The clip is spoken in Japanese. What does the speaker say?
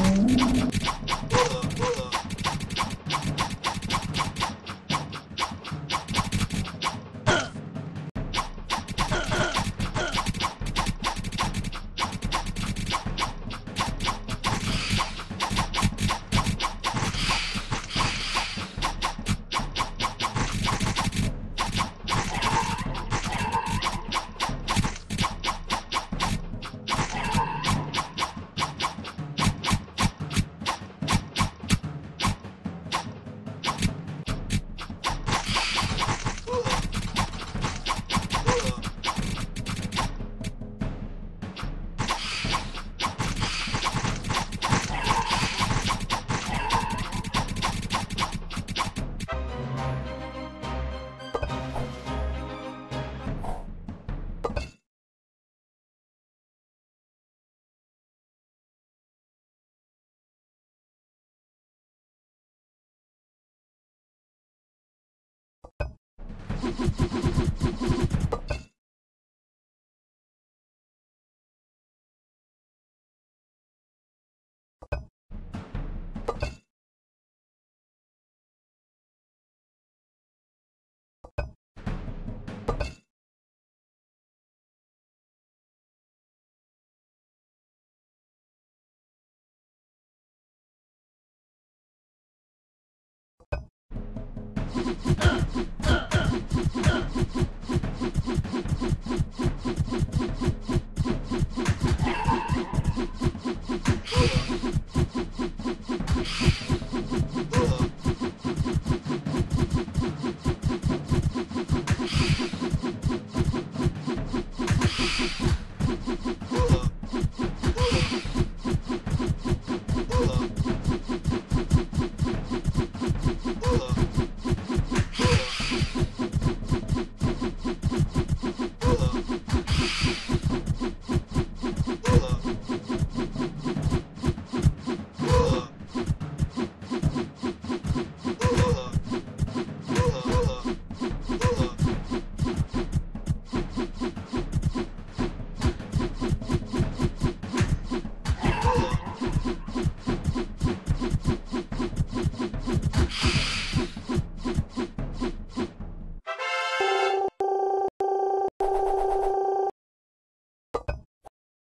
Mm-hmm. Thank you. ハハハハ!